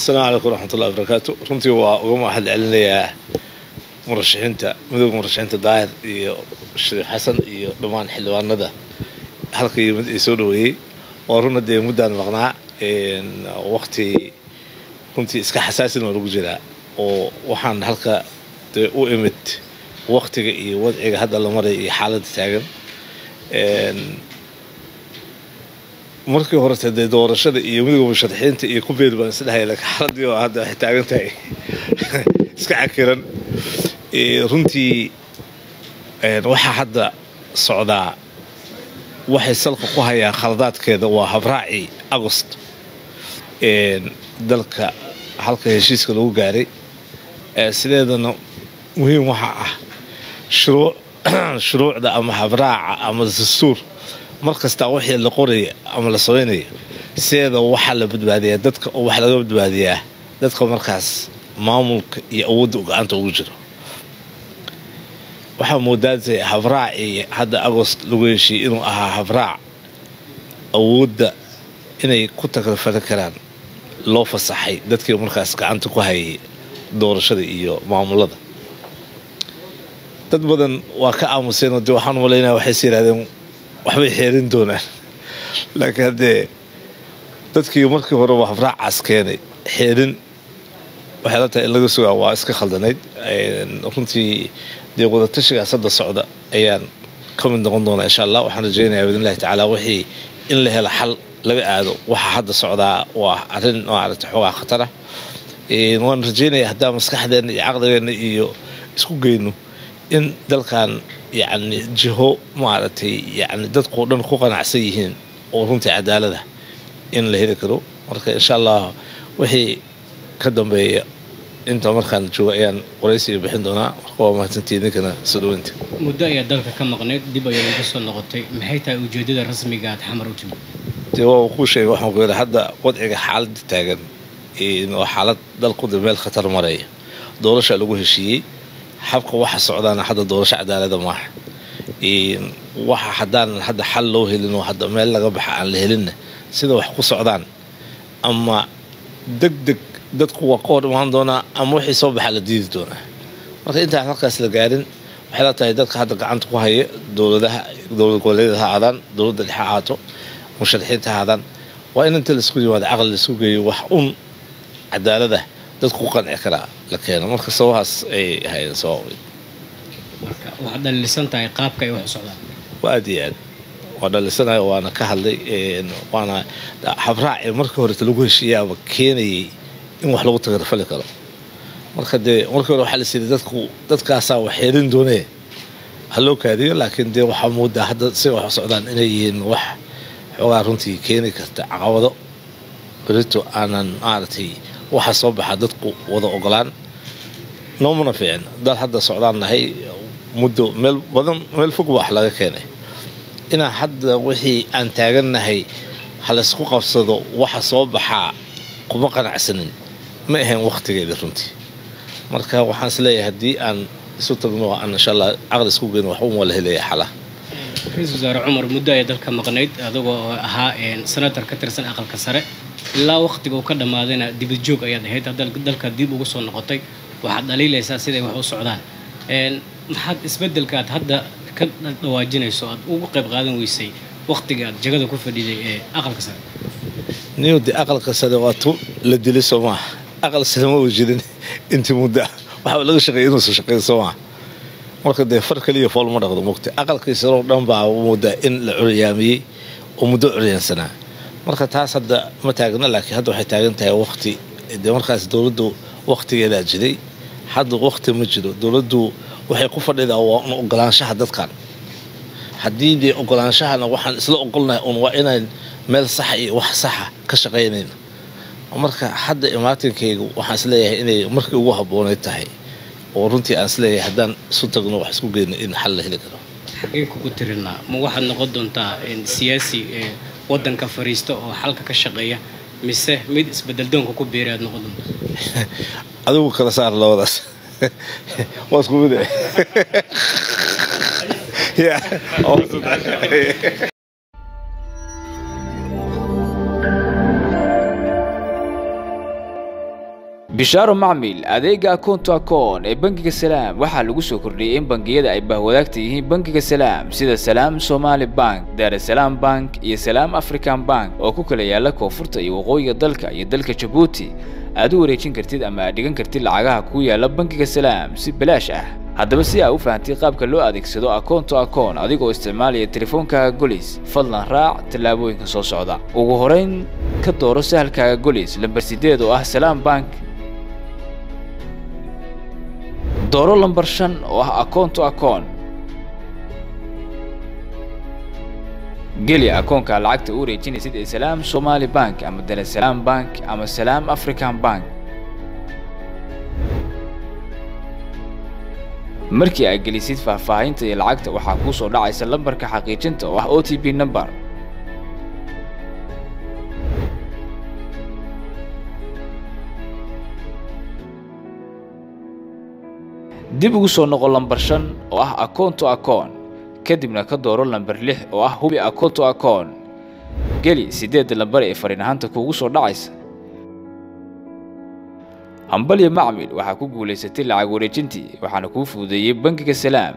asalaamu calaykum waraxmatullahi wabarakaatu runtii waa uga mahad celinayaa murashaxiinta midooda murashaxiinta daahir iyo shariif xasan iyo dhammaan xildhibaanada halka yimid ee soo dhaweeyey waa runa dee muddaan maqnaa waqti runtii iska xasaasin lagu jiraa oo waxaan halka dee u imid waqtiga iyo wadciga hadda la maray iyo xaaladda taagan markii horete dee doorashada iyo midooda musharaxiinta iyo ku beed baan isdhahaya laakiin xaaladii oo hadda waxay taagan tahay iska cakiran. Runtii waxaa hadda socdaa waxay salka ku hayaan khaladaadkeeda waa habraacii agost dalka halka heshiiska lagu gaaray. Sideedana muhiim waxaa ah shuruucda ama habraaca ama dastuur mar kastaa wixii la qoraya ama la samaynaya sideeda waxaa la badbaadiyaa dadka oo wax laga badbaadiyaa dadka markaas maamulka iyo awoodda gacanta ugu jiro. Waxaa moodaatay habraacii hadda agost lagu heshiiyey inuu ahaa habraac. Awoodda inay ku takalfali karaan loo fasaxay dadkii markaas gacanta ku hayay doorashada iyo maamulada. Dad badan waa ka aamuseenoo dee waxaan malaynaya waxayse yidhahdeen waxbay xeerin doonaan. Laakiin haddee dadkii markii hore waa habraacaas keenay xeerin waxay la in laga sugaa waa iska khaldanayd. Runtii dee wadatashigaas hadda socda ayaan ka mid noqon doonaa insha allah waxaan rajaynayaa biidnillahi tacaala wixii in la helo xal laga aado. Waxaa hadda socdaa waa arrin maaragta xoogaa khatara. Waan rajaynayaa haddaa maskaxdeenna iyo caqligeenna iyo isku geyno in dalkan yacni jiho maaragtay yacni dadkao dhan ku qanacsan yihiin oo runtii cadaalada in la heli karo. Marka insha allah wixii ka dambeeya inta markaan joogo ayaan qoraysiga bixin doonaa. Marka waa mahadsantii idinkana soo dhaweynta muddo ayaa dalka ka maqnayd dib ayaa uga soo noqotay. Maxay tahay ujeedada rasmiga aad xamar u timid? Dee waa kuu sheegay waxaan ku yidhi hadda wadciga xaaladda taagan waa xaalad dalkuda meel khatar maraya doorasha lagu heshiiyey habka waxa socdaana hadda doorasho cadaalada maaha waxa haddaanan hadda xal loo helin oo hadda meel laga baxa aan la helinna sida wax ku socdaan ama deg deg dadku waa ka imaan doonaa ama wixii soo baxaa la diidi doonaa. Marka intaan halkaas la gaarin waxay la tahay dadka hadda gacanta ku haya dowladaha dowlad goboleedyada ha aadaan dowladda dhexe aato musharaxiinta ha waa in inta la isku yimaado caqli la isku geeyo wax un cadaalada dadku ku qanci karaa la keeno marka sabahaas ay hayeen sabab marka waxaad dhalisan tahay qaabka ay wax u socdaan. Waa aad iyo aad. Waa dhalisanayo waana ka hadlay waana habraaci markii horeta lagu heshiiyaaba keenayay in wax lagu tagarfali karo. Marka dee markii hore waxaa la siiyay dadku dadkaasaa wax xeerin doonee. Ha loo kaadiyo laakiin dee waxaa moodaa hadda si wax u socdaan inay yihiin wax xoogaa runtii keeni karta caqabado berito aanan maaragtay waxa soo baxa dadku wada ogolaan. Noomana fiicin. Dad hadda socdaan nahay muddo meel badan meel fog wax laga keenay. Inaan hadda wixii aan taagannahay halaysku qabsado waxa soo baxaa kuma qanacsanin. Ma ahayn wakhtigeeda runtii. Marka waxaan is leeyahay haddii aan isu tagno aan insha allah caqli isku geyno wax un waa la helaya xalaha ra'iisul wasaare cumar muddo ayaa dalka maqnayd adigoo ahaa senator ka tirsan aqalka sare ilaa wakhtiga uu ka dhammaadayna dibadjoog ayaad ahayd. Dalka dib ugu soo noqotay waxaad dhaliilaysaa siday wax u socdaan. Maxaad isbedelkaad hadda ka dhawaajinayso aad ugu qayb qaadan weysay wakhtiga aad jagada ku fadhiday ee aqalka sare? Niyowdi aqalka sare waa tu la dilay soo maaha aqal sare ma uu jirin intii muddo ah. Waxaa laga shaqeeyay inuusan shaqeyn soo marka dee far kaliya fool ma dhaqdo mugta aqalkii sare oo dhan baa moodaa in la curyaamiyey oo muddo curyaansanaa marka taas hadda ma taagna laakiin hadda waxay taagan tahay wakti dee markaas dowladdu wakhtigeedaa jiray. Hadda wakhti ma jiro. Dowladdu waxay ku fadhidaa waa un ogolaanshaha dadkan. Haddii dee ogolaanshahana waxaan isla ogolnahay un waa inaan meel saxa iyo wax saxa ka shaqaynayno marka hadda imaatinkaygu waxaan is leeyahay inay markii ugu habboonayd tahay. Oo runtii aan is leeyahay haddaan isu tagno wax isku geyno in xal la heli karo. Xageen kugu tirinaa ma waxaad noqon doontaa siyaasi ee waddanka fariista oo xalka ka shaqeeya mise mid isbedeldoonka ku biiray aad noqon doontaa adigu kala saar labadaas. Waa isku mid bishaaro macmil adeega akoonto akoon ee bangiga salaam. Waxaa lagu soo kordhiyey in bangiyada ay bahwadaagta yihiin bangiga salaam sida salaam somaali bank daarasalaam bank iyo salaam african bank oo ku kala yaalla koonfurta iyo waqooyiga dalka iyo dalka jabuuti. Aad u wareejin kartid ama aad dhigan kartid lacagaha ku yaalla bangiga salaam si balaash ah. Haddaba si aa u fahamtay qaabka loo adeegsado akoonto akoon adigoo isticmaalaya teleefoonkaaga golis fadlan raac tallaabooyinka soo socda. Ugu horayn ka dooro sahalkaaga golis lambar sideed oo ah salaam bank dooro lambar shan oo ah akoonto akoon. Geli akoonka lacagta u wareejinaysid ee salaam somaali bank ama darasalaam bank ama salaam african bank. Markii aad gelisid faahfaahinta iyo lacagta waxaa kuu soo dhacaysa lambarka xaqiijinta oo ah o t p number dib ugu soo noqo lambar shan oo ah akoonto akoon kadibna ka dooro lambar lix oo ah hubi akoonto akoon. Geli siddeedda lambar ee fariin ahaanta kuugu soo dhacaysa. Hambalyo macmil waxaa ku guulaysatay lacag wareejintii waxaana kuu fududeeyey bangiga salaam